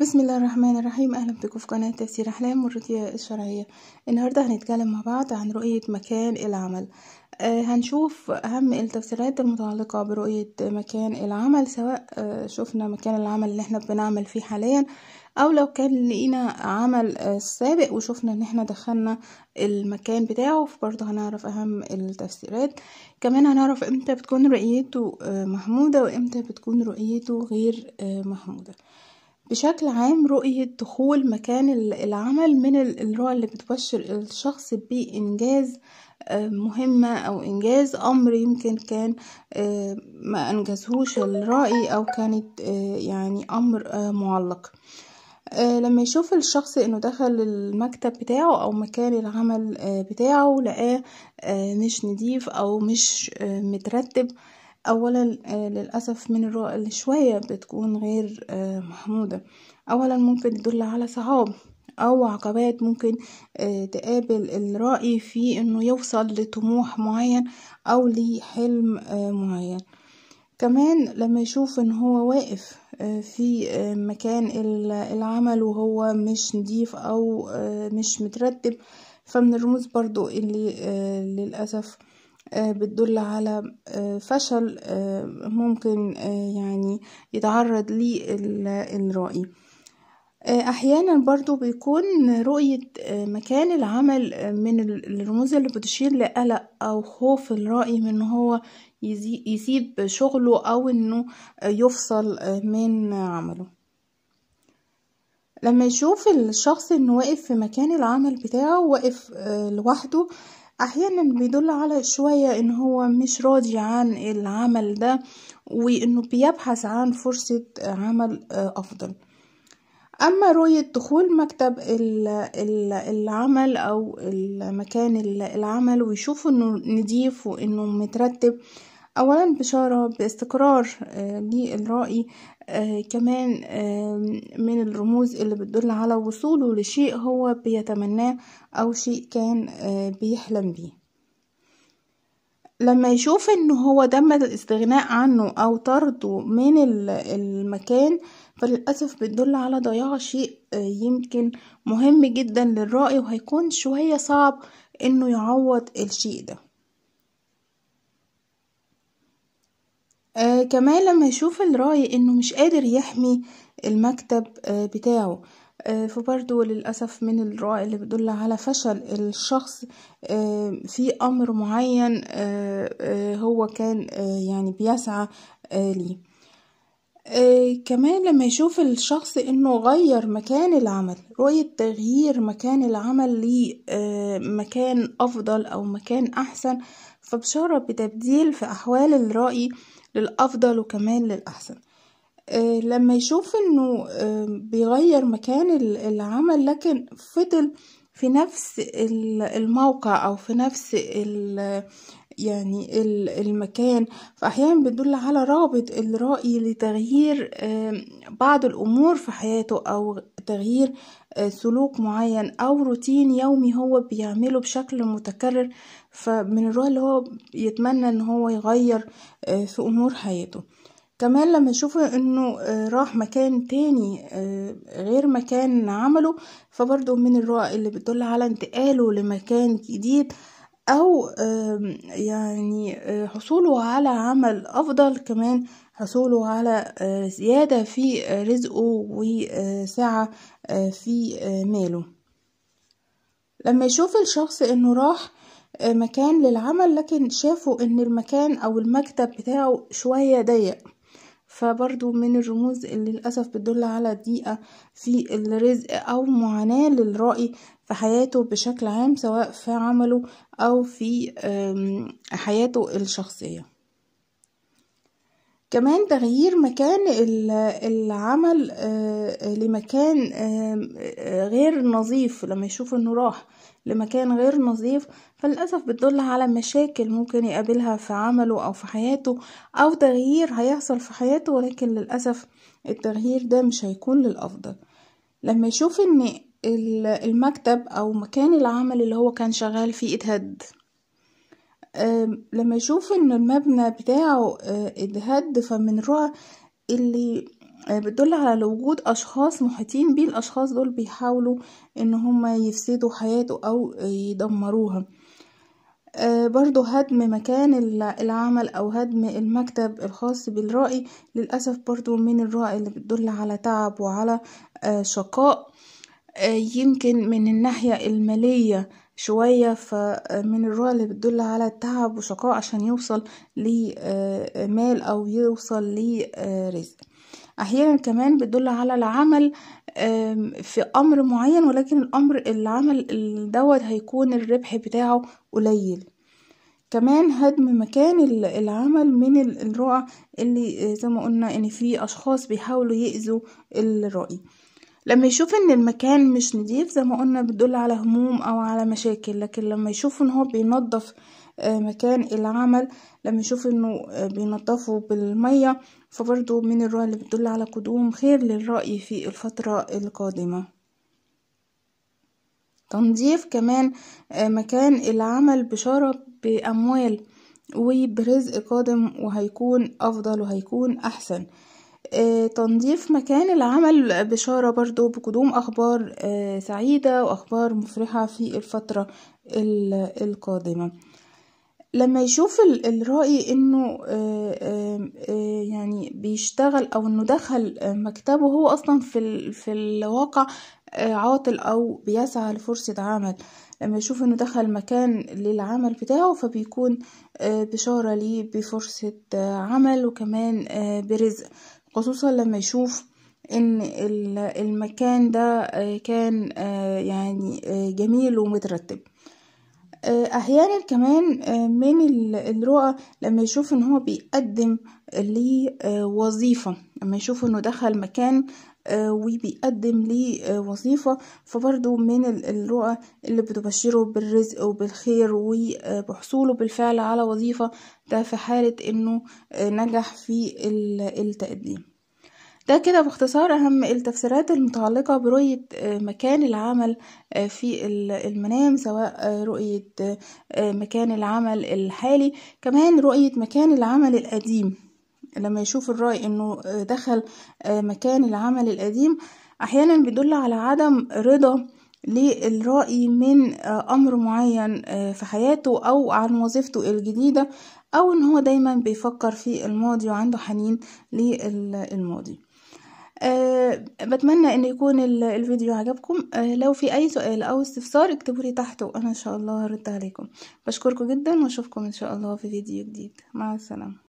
بسم الله الرحمن الرحيم. أهلا بكم في قناة تفسير أحلام والرؤية الشرعية. النهاردة هنتكلم مع بعض عن رؤية مكان العمل. آه هنشوف أهم التفسيرات المتعلقة برؤية مكان العمل سواء آه شفنا مكان العمل اللي إحنا بنعمل فيه حاليا أو لو كان لقينا عمل آه سابق وشفنا إن إحنا دخلنا المكان بتاعه فبرضه هنعرف أهم التفسيرات. كمان هنعرف إمتى بتكون رؤيته محمودة وإمتى بتكون رؤيته غير محمودة. بشكل عام رؤية دخول مكان العمل من الرؤى اللي بتبشر الشخص بإنجاز مهمة أو إنجاز. أمر يمكن كان ما أنجزهوش الرائي أو كانت يعني أمر معلق. لما يشوف الشخص إنه دخل المكتب بتاعه أو مكان العمل بتاعه لقاه مش نضيف أو مش مترتب اولا للأسف من الرؤى اللي شوية بتكون غير محمودة. اولا ممكن تدل على صعاب أو عقبات ممكن تقابل الرائي في إنه يوصل لطموح معين أو لحلم معين. كمان لما يشوف إن هو واقف في مكان العمل وهو مش نضيف أو مش مترتب فمن الرموز برضو اللي للأسف بتدل على فشل ممكن يعني يتعرض ليه الرائي أحيانا برضو بيكون رؤية مكان العمل من الرموز اللي بتشير لقلق أو خوف الرائي من هو يسيب شغله أو إنه يفصل من عمله. لما يشوف الشخص إنه واقف في مكان العمل بتاعه واقف لوحده أحيانا بيدل على شوية إن هو مش راضي عن العمل ده وإنه بيبحث عن فرصة عمل أفضل. أما رؤية دخول مكتب العمل أو مكان العمل ويشوف إنه نضيف وإنه مترتب اولا بشارة باستقرار للرائي كمان من الرموز اللي بتدل على وصوله لشيء هو بيتمناه أو شيء كان بيحلم بيه. لما يشوف انه هو تم الاستغناء عنه أو طرده من المكان فللأسف بتدل على ضياع شيء يمكن مهم جدا للرائي وهيكون شوية صعب إنه يعوض الشيء ده. آه كمان لما يشوف الرأي إنه مش قادر يحمي المكتب آه بتاعه. آه فبرضه للأسف من الرأي اللي بتدل على فشل الشخص آه في أمر معين آه آه هو كان آه يعني بيسعى آه ليه. آه كمان لما يشوف الشخص إنه غير مكان العمل رؤية تغيير مكان العمل لمكان أفضل أو مكان أحسن فبشارة بتبديل في أحوال الرأي للأفضل وكمان للأحسن. أه لما يشوف إنه بيغير مكان العمل لكن فضل في نفس الموقع أو في نفس يعني المكان فأحيانا بتدل على رغبة الرائي لتغيير بعض الأمور في حياته أو تغيير سلوك معين أو روتين يومي هو بيعمله بشكل متكرر فمن الرؤى اللي هو يتمنى إن هو يغير في أمور حياته. كمان لما يشوف إنه راح مكان تاني غير مكان عمله فبرضه من الرؤى اللي بتدل على انتقاله لمكان جديد أو يعني حصوله على عمل أفضل. كمان حصوله على زيادة في رزقه وسعة في ماله. لما يشوف الشخص إنه راح مكان للعمل لكن شافوا إن المكان أو المكتب بتاعه شوية ضيق فبرضو من الرموز اللي للأسف بتدل على ضيقة في الرزق أو معاناة للرائي في حياته بشكل عام سواء في عمله أو في حياته الشخصية. كمان تغيير مكان العمل لمكان غير نظيف. لما يشوف إنه راح لمكان غير نظيف فللأسف بتدل على مشاكل ممكن يقابلها في عمله أو في حياته أو تغيير هيحصل في حياته. ولكن للأسف التغيير ده مش هيكون للأفضل. لما يشوف إن المكتب أو مكان العمل اللي هو كان شغال فيه اتهد لما يشوف ان المبنى بتاعه اتهد فمن الرؤى اللي بتدل على وجود أشخاص محيطين بيه الأشخاص دول بيحاولوا إن هما يفسدوا حياته أو يدمروها. برضو هدم مكان العمل أو هدم المكتب الخاص بالرائي للأسف برضو من الرائي اللي بتدل على تعب وعلى شقاء. يمكن من الناحية المالية شوية فمن الرؤى اللي بتدل على التعب وشقاء عشان يوصل لمال أو يوصل لرزق أحيانا كمان بتدل على العمل في أمر معين ولكن الأمر العمل دوت هيكون الربح بتاعه قليل. كمان هدم مكان العمل من الرؤى اللي زي ما قلنا إن في أشخاص بيحاولوا يأذوا الرأي. لما يشوف إن المكان مش نضيف زي ما قلنا بتدل على هموم أو على مشاكل لكن لما يشوف إن هو بينظف مكان العمل لما يشوف إنه بينظفه بالمية فبرضه من الرؤى اللي بتدل على قدوم خير للرأي في الفترة القادمة. تنظيف كمان مكان العمل بشارة بأموال وبرزق قادم وهيكون أفضل وهيكون أحسن. تنظيف مكان العمل بشارة برضو بقدوم أخبار سعيدة وأخبار مفرحة في الفترة القادمة. لما يشوف الرائي إنه يعني بيشتغل أو إنه دخل مكتبه هو أصلا في, في الواقع عاطل أو بيسعى لفرصة عمل. لما يشوف إنه دخل مكان للعمل بتاعه فبيكون بشارة ليه بفرصة عمل وكمان برزق. خصوصا لما يشوف إن المكان ده كان يعني جميل ومترتب. أحيانا كمان من الرؤى لما يشوف إن هو بيقدم ليه وظيفة لما يشوف إنه دخل مكان وبيقدم ليه وظيفة. فبرضو من الرؤى اللي بتبشره بالرزق وبالخير وبحصوله بالفعل على وظيفة ده في حالة إنه نجح في التقديم. ده كده باختصار أهم التفسيرات المتعلقة برؤية مكان العمل في المنام سواء رؤية مكان العمل الحالي. كمان رؤية مكان العمل القديم. لما يشوف الرأي إنه دخل مكان العمل القديم أحيانا بيدل على عدم رضا للرأي من أمر معين في حياته أو عن وظيفته الجديدة أو إن هو دايما بيفكر في الماضي وعنده حنين للماضي. أه بتمنى إن يكون الفيديو عجبكم. أه لو في أي سؤال أو استفسار اكتبوا لي تحت وأنا إن شاء الله هرد عليكم. بشكركم جدا وأشوفكم إن شاء الله في فيديو جديد. مع السلامة.